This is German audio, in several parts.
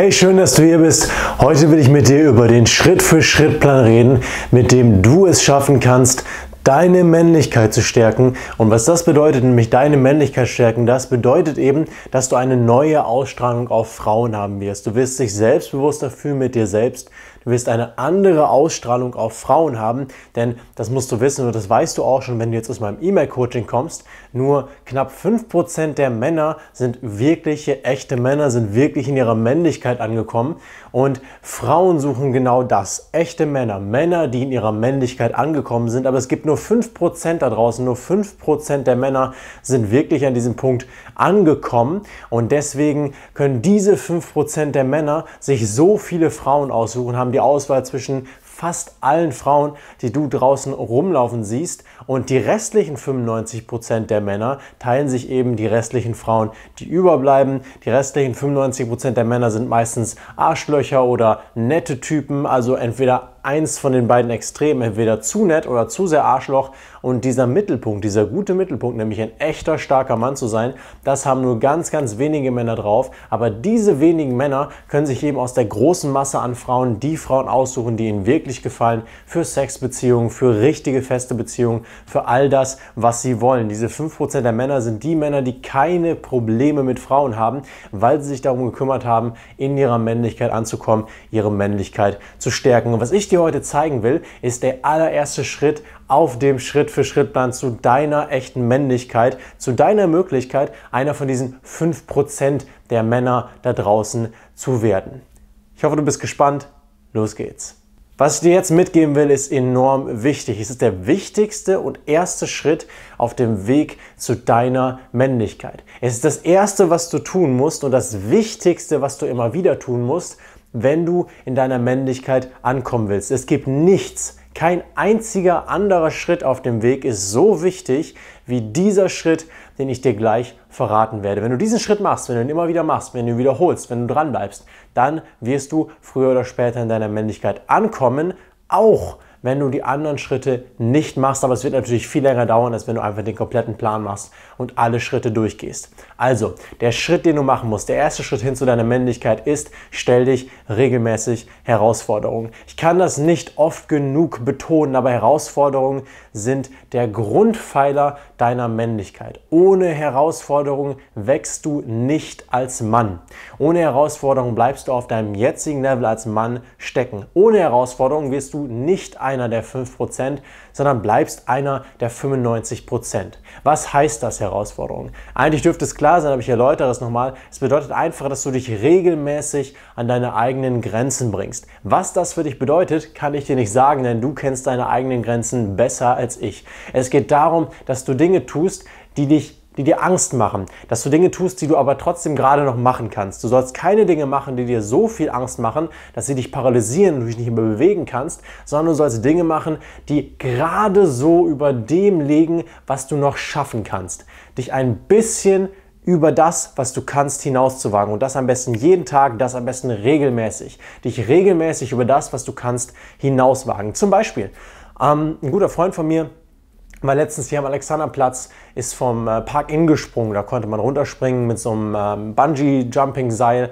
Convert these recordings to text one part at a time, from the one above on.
Hey, schön, dass du hier bist. Heute will ich mit dir über den Schritt-für-Schritt-Plan reden, mit dem du es schaffen kannst, deine Männlichkeit zu stärken. Und was das bedeutet, nämlich deine Männlichkeit stärken, das bedeutet eben, dass du eine neue Ausstrahlung auf Frauen haben wirst. Du wirst dich selbstbewusster fühlen mit dir selbst. Du wirst eine andere Ausstrahlung auf Frauen haben, denn das musst du wissen und das weißt du auch schon, wenn du jetzt aus meinem E-Mail-Coaching kommst. Nur knapp 5% der Männer sind wirkliche, echte Männer, sind wirklich in ihrer Männlichkeit angekommen und Frauen suchen genau das. Echte Männer, Männer, die in ihrer Männlichkeit angekommen sind, aber es gibt nur 5% da draußen, nur 5% der Männer sind wirklich an diesem Punkt angekommen und deswegen können diese 5% der Männer sich so viele Frauen aussuchen, haben die Auswahl zwischen fast allen Frauen, die du draußen rumlaufen siehst. Und die restlichen 95 Prozent der Männer teilen sich eben die restlichen Frauen, die überbleiben. Die restlichen 95 Prozent der Männer sind meistens Arschlöcher oder nette Typen, also entweder eins von den beiden Extremen, entweder zu nett oder zu sehr Arschloch. Und dieser Mittelpunkt, dieser gute Mittelpunkt, nämlich ein echter, starker Mann zu sein, das haben nur ganz, ganz wenige Männer drauf. Aber diese wenigen Männer können sich eben aus der großen Masse an Frauen die Frauen aussuchen, die ihnen wirklich gefallen, für Sexbeziehungen, für richtige feste Beziehungen, für all das, was sie wollen. Diese 5% der Männer sind die Männer, die keine Probleme mit Frauen haben, weil sie sich darum gekümmert haben, in ihrer Männlichkeit anzukommen, ihre Männlichkeit zu stärken. Und was ich dir heute zeigen will, ist der allererste Schritt auf dem Schritt-für-Schritt-Plan zu deiner echten Männlichkeit, zu deiner Möglichkeit, einer von diesen 5% der Männer da draußen zu werden. Ich hoffe, du bist gespannt. Los geht's. Was ich dir jetzt mitgeben will, ist enorm wichtig. Es ist der wichtigste und erste Schritt auf dem Weg zu deiner Männlichkeit. Es ist das erste, was du tun musst und das wichtigste, was du immer wieder tun musst, wenn du in deiner Männlichkeit ankommen willst. Es gibt nichts, kein einziger anderer Schritt auf dem Weg ist so wichtig wie dieser Schritt, den ich dir gleich verraten werde. Wenn du diesen Schritt machst, wenn du ihn immer wieder machst, wenn du ihn wiederholst, wenn du dran bleibst, dann wirst du früher oder später in deiner Männlichkeit ankommen, auch wenn du die anderen Schritte nicht machst. Aber es wird natürlich viel länger dauern, als wenn du einfach den kompletten Plan machst und alle Schritte durchgehst. Also, der Schritt, den du machen musst, der erste Schritt hin zu deiner Männlichkeit ist, stell dich regelmäßig Herausforderungen. Ich kann das nicht oft genug betonen, aber Herausforderungen sind der Grundpfeiler deiner Männlichkeit. Ohne Herausforderungen wächst du nicht als Mann. Ohne Herausforderungen bleibst du auf deinem jetzigen Level als Mann stecken. Ohne Herausforderungen wirst du nicht einer der 5%, sondern bleibst einer der 95%. Was heißt das Herausforderung? Eigentlich dürfte es klar sein, aber ich erläutere es nochmal. Es bedeutet einfach, dass du dich regelmäßig an deine eigenen Grenzen bringst. Was das für dich bedeutet, kann ich dir nicht sagen, denn du kennst deine eigenen Grenzen besser als ich. Es geht darum, dass du Dinge tust, die dich die dir Angst machen, dass du Dinge tust, die du aber trotzdem gerade noch machen kannst. Du sollst keine Dinge machen, die dir so viel Angst machen, dass sie dich paralysieren und du dich nicht mehr bewegen kannst, sondern du sollst Dinge machen, die gerade so über dem liegen, was du noch schaffen kannst. Dich ein bisschen über das, was du kannst, hinauszuwagen. Und das am besten jeden Tag, das am besten regelmäßig. Dich regelmäßig über das, was du kannst, hinauswagen. Zum Beispiel, ähm, ein guter Freund von mir, war letztens hier am Alexanderplatz, ist vom äh, Park-In gesprungen. Da konnte man runterspringen mit so einem ähm, Bungee-Jumping-Seil.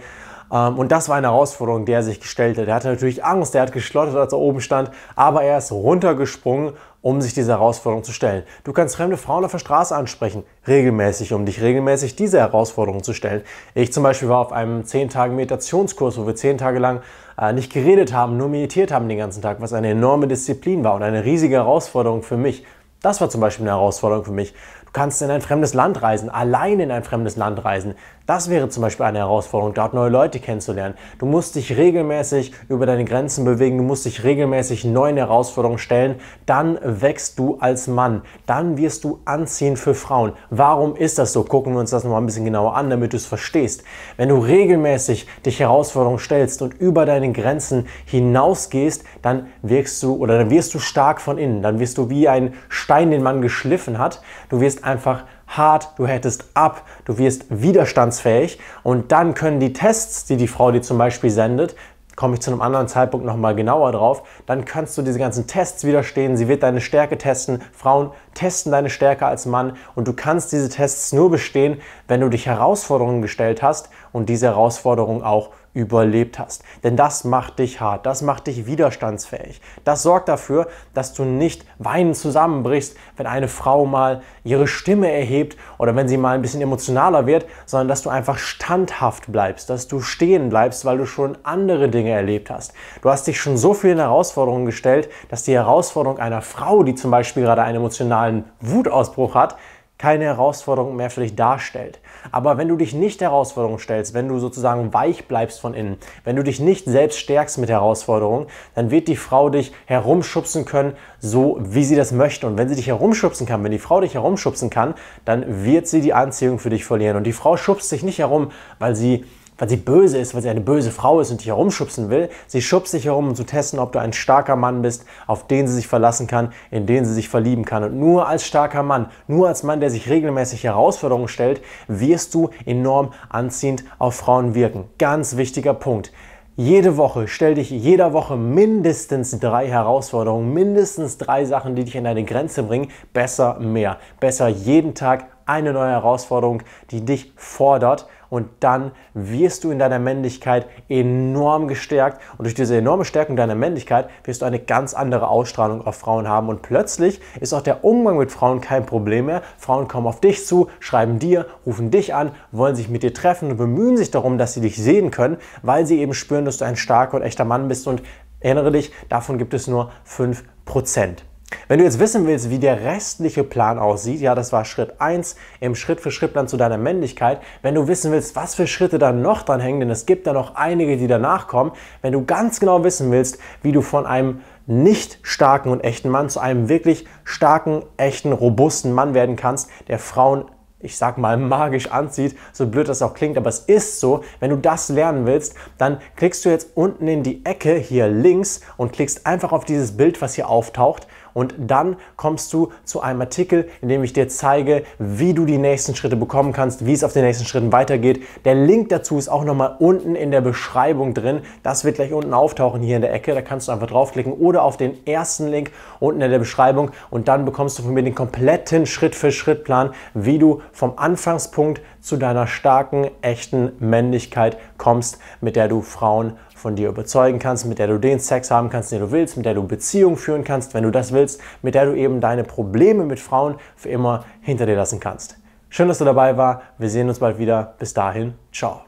Ähm, und das war eine Herausforderung, die er sich gestellt hat. Er hatte natürlich Angst, er hat geschlottert, als er oben stand, aber er ist runtergesprungen um sich dieser Herausforderung zu stellen. Du kannst fremde Frauen auf der Straße ansprechen, regelmäßig, um dich regelmäßig diese Herausforderung zu stellen. Ich zum Beispiel war auf einem 10 Tage Meditationskurs, wo wir 10 Tage lang äh, nicht geredet haben, nur meditiert haben den ganzen Tag, was eine enorme Disziplin war und eine riesige Herausforderung für mich. Das war zum Beispiel eine Herausforderung für mich. Du kannst in ein fremdes Land reisen, allein in ein fremdes Land reisen. Das wäre zum Beispiel eine Herausforderung, dort neue Leute kennenzulernen. Du musst dich regelmäßig über deine Grenzen bewegen, du musst dich regelmäßig neuen Herausforderungen stellen. Dann wächst du als Mann. Dann wirst du anziehen für Frauen. Warum ist das so? Gucken wir uns das nochmal ein bisschen genauer an, damit du es verstehst. Wenn du regelmäßig dich Herausforderungen stellst und über deine Grenzen hinausgehst, dann wirkst du oder dann wirst du stark von innen. Dann wirst du wie ein Stein, den man geschliffen hat. Du wirst einfach hart, du hättest ab, du wirst widerstandsfähig und dann können die Tests, die die Frau dir zum Beispiel sendet, komme ich zu einem anderen Zeitpunkt nochmal genauer drauf, dann kannst du diese ganzen Tests widerstehen. Sie wird deine Stärke testen. Frauen testen deine Stärke als Mann und du kannst diese Tests nur bestehen, wenn du dich Herausforderungen gestellt hast und diese Herausforderungen auch überlebt hast. Denn das macht dich hart, das macht dich widerstandsfähig. Das sorgt dafür, dass du nicht weinend zusammenbrichst, wenn eine Frau mal ihre Stimme erhebt oder wenn sie mal ein bisschen emotionaler wird, sondern dass du einfach standhaft bleibst, dass du stehen bleibst, weil du schon andere Dinge erlebt hast. Du hast dich schon so vielen Herausforderungen gestellt, dass die Herausforderung einer Frau, die zum Beispiel gerade einen emotionalen Wutausbruch hat, keine Herausforderung mehr für dich darstellt. Aber wenn du dich nicht Herausforderungen stellst, wenn du sozusagen weich bleibst von innen, wenn du dich nicht selbst stärkst mit Herausforderungen, dann wird die Frau dich herumschubsen können, so wie sie das möchte. Und wenn sie dich herumschubsen kann, wenn die Frau dich herumschubsen kann, dann wird sie die Anziehung für dich verlieren. Und die Frau schubst dich nicht herum, weil sie weil sie böse ist, weil sie eine böse Frau ist und dich herumschubsen will. Sie schubst dich herum, um zu testen, ob du ein starker Mann bist, auf den sie sich verlassen kann, in den sie sich verlieben kann. Und nur als starker Mann, nur als Mann, der sich regelmäßig Herausforderungen stellt, wirst du enorm anziehend auf Frauen wirken. Ganz wichtiger Punkt. Jede Woche stell dich jeder Woche mindestens drei Herausforderungen, mindestens drei Sachen, die dich an deine Grenze bringen. Besser mehr. Besser jeden Tag eine neue Herausforderung, die dich fordert und dann wirst du in deiner Männlichkeit enorm gestärkt und durch diese enorme Stärkung deiner Männlichkeit wirst du eine ganz andere Ausstrahlung auf Frauen haben und plötzlich ist auch der Umgang mit Frauen kein Problem mehr. Frauen kommen auf dich zu, schreiben dir, rufen dich an, wollen sich mit dir treffen und bemühen sich darum, dass sie dich sehen können, weil sie eben spüren, dass du ein starker und echter Mann bist und erinnere dich, davon gibt es nur 5%. Wenn du jetzt wissen willst, wie der restliche Plan aussieht, ja, das war Schritt 1 im Schritt-für-Schritt-Plan zu deiner Männlichkeit. Wenn du wissen willst, was für Schritte da noch dran hängen, denn es gibt da noch einige, die danach kommen. Wenn du ganz genau wissen willst, wie du von einem nicht starken und echten Mann zu einem wirklich starken, echten, robusten Mann werden kannst, der Frauen ich sag mal, magisch anzieht, so blöd das auch klingt, aber es ist so. Wenn du das lernen willst, dann klickst du jetzt unten in die Ecke hier links und klickst einfach auf dieses Bild, was hier auftaucht und dann kommst du zu einem Artikel, in dem ich dir zeige, wie du die nächsten Schritte bekommen kannst, wie es auf den nächsten Schritten weitergeht. Der Link dazu ist auch nochmal unten in der Beschreibung drin. Das wird gleich unten auftauchen hier in der Ecke. Da kannst du einfach draufklicken oder auf den ersten Link unten in der Beschreibung und dann bekommst du von mir den kompletten Schritt-für-Schritt-Plan, wie du vom Anfangspunkt zu deiner starken, echten Männlichkeit kommst, mit der du Frauen von dir überzeugen kannst, mit der du den Sex haben kannst, den du willst, mit der du Beziehungen führen kannst, wenn du das willst, mit der du eben deine Probleme mit Frauen für immer hinter dir lassen kannst. Schön, dass du dabei war. Wir sehen uns bald wieder. Bis dahin, ciao.